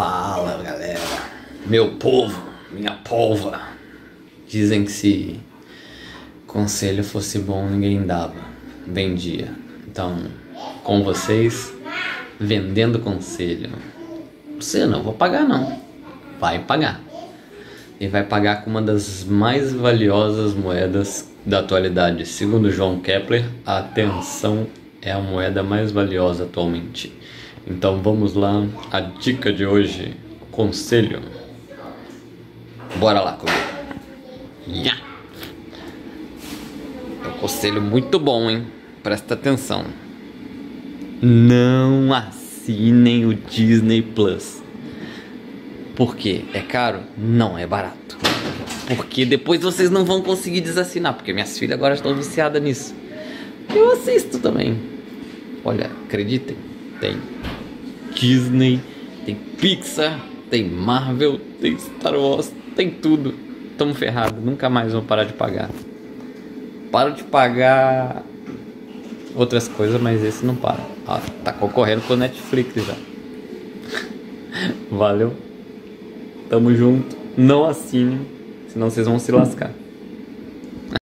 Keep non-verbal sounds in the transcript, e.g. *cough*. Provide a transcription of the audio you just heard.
Fala galera, meu povo, minha polva. Dizem que se conselho fosse bom ninguém dava, vendia. Então, com vocês, vendendo conselho. Você não vou pagar não, vai pagar. E vai pagar com uma das mais valiosas moedas da atualidade. Segundo João Kepler, a atenção é a moeda mais valiosa atualmente. Então vamos lá, a dica de hoje, conselho. Bora lá comigo. Yeah. É um conselho muito bom, hein? Presta atenção. Não assinem o Disney Plus. Por quê? É caro? Não, é barato. Porque depois vocês não vão conseguir desassinar, porque minhas filhas agora estão viciadas nisso. Eu assisto também. Olha, acreditem, tem Disney, tem Pixar, tem Marvel, tem Star Wars, tem tudo. Tamo ferrado, nunca mais vou parar de pagar. Paro de pagar outras coisas, mas esse não para. Ah, tá concorrendo com o Netflix já. *laughs* Valeu. Tamo junto. Não assine, senão vocês vão se lascar.